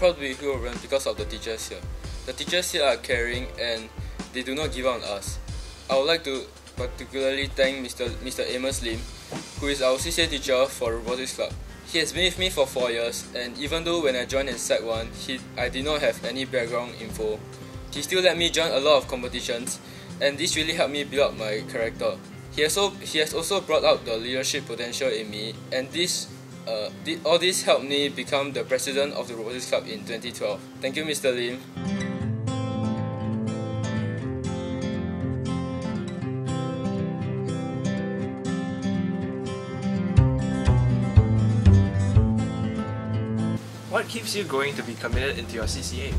proud to be Huron because of the teachers here. The teachers here are caring and they do not give up on us. I would like to particularly thank Mr. Mr. Amos Lim, who is our CCA teacher for Robotics Club. He has been with me for 4 years and even though when I joined in Sec 1, he, I did not have any background info, he still let me join a lot of competitions and this really helped me build up my character. He has, also, he has also brought out the leadership potential in me and this uh, all this helped me become the president of the Robotics Club in 2012. Thank you Mr. Lim. What keeps you going to be committed into your CCA?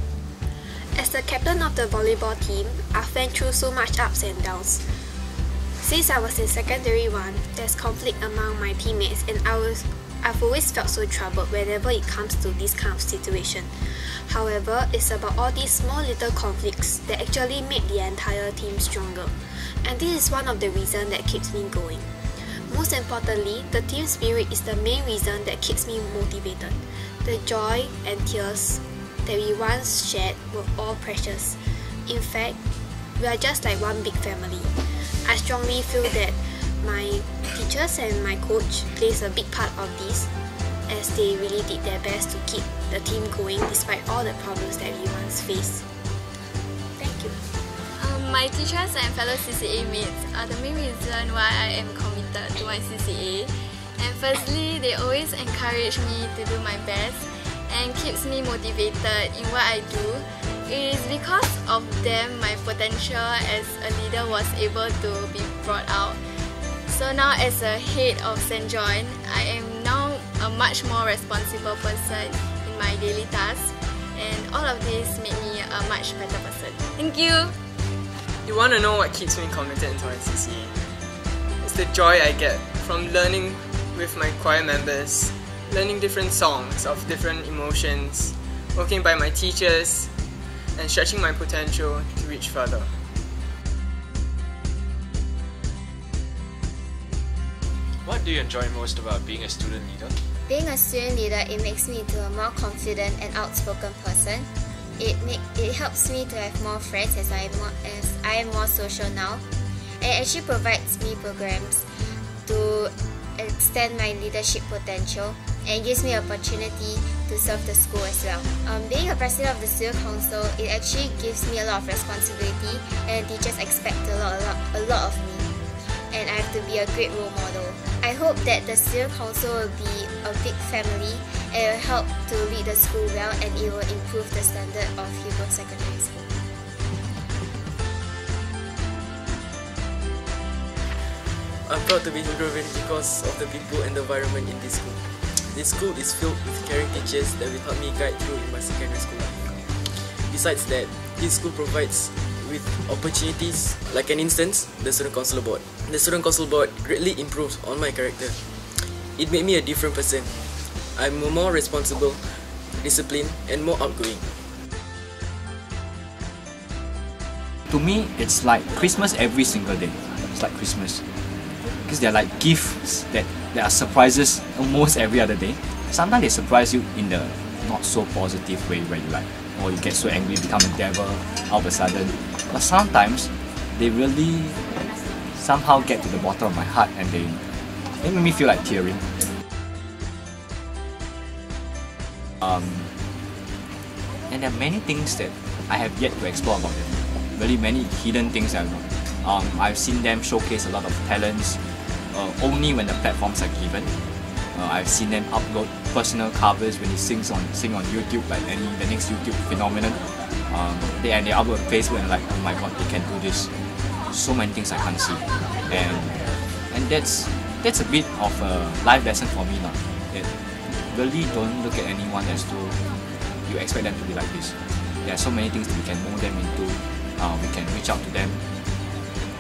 As the captain of the volleyball team, I've went through so much ups and downs. Since I was in secondary 1, there's conflict among my teammates and I was, I've always felt so troubled whenever it comes to this kind of situation. However, it's about all these small little conflicts that actually make the entire team stronger. And this is one of the reasons that keeps me going. Most importantly, the team spirit is the main reason that keeps me motivated. The joy and tears that we once shared were all precious. In fact, we are just like one big family. I strongly feel that my teachers and my coach plays a big part of this as they really did their best to keep the team going despite all the problems that we once faced. Thank you. Um, my teachers and fellow CCA mates are the main reason why I am committed to my CCA and firstly, they always encourage me to do my best and keeps me motivated in what I do. It is because of them my potential as a leader was able to be brought out. So now as a head of St. John, I am now a much more responsible person in my daily tasks and all of this made me a much better person. Thank you! You want to know what keeps me committed into my CCA? It's the joy I get from learning with my choir members, learning different songs of different emotions, working by my teachers, and stretching my potential to reach further. What do you enjoy most about being a student leader? Being a student leader, it makes me into a more confident and outspoken person. It make it helps me to have more friends as I am more, as I am more social now. It actually provides me programs to extend my leadership potential and gives me opportunity to serve the school as well. Um, being a president of the student council, it actually gives me a lot of responsibility and teachers expect a lot, a lot, a lot of me. And I have to be a great role model. I hope that the student council will be a big family and will help to lead the school well and it will improve the standard of Hillgrove Secondary School. I'm proud to be Hillgroven because of the people and the environment in this school. This school is filled with caring teachers that will help me guide through in my secondary school life. Besides that, this school provides with opportunities, like an instance, the Student Council Board. The Student Council Board greatly improves on my character. It made me a different person. I'm more responsible, disciplined, and more outgoing. To me, it's like Christmas every single day. It's like Christmas because they're like gifts that there are surprises almost every other day. Sometimes they surprise you in the not so positive way where you like, or oh, you get so angry, become a devil all of a sudden. But sometimes they really somehow get to the bottom of my heart and they, they make me feel like tearing. Um, and there are many things that I have yet to explore about them. Really many hidden things that um, I've seen them showcase a lot of talents, uh, only when the platforms are given. Uh, I've seen them upload personal covers when they sings on sing on YouTube, like any the next YouTube phenomenon. Um, they and they upload Facebook and like, oh my god, they can do this. So many things I can't see, and and that's that's a bit of a life lesson for me now. That really don't look at anyone as though you expect them to be like this. There are so many things that we can mold them into. Uh, we can reach out to them,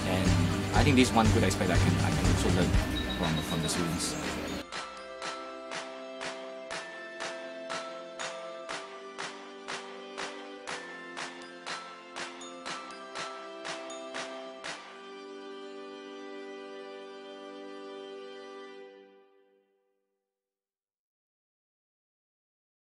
and I think this is one good aspect I can I can also learn from from the students.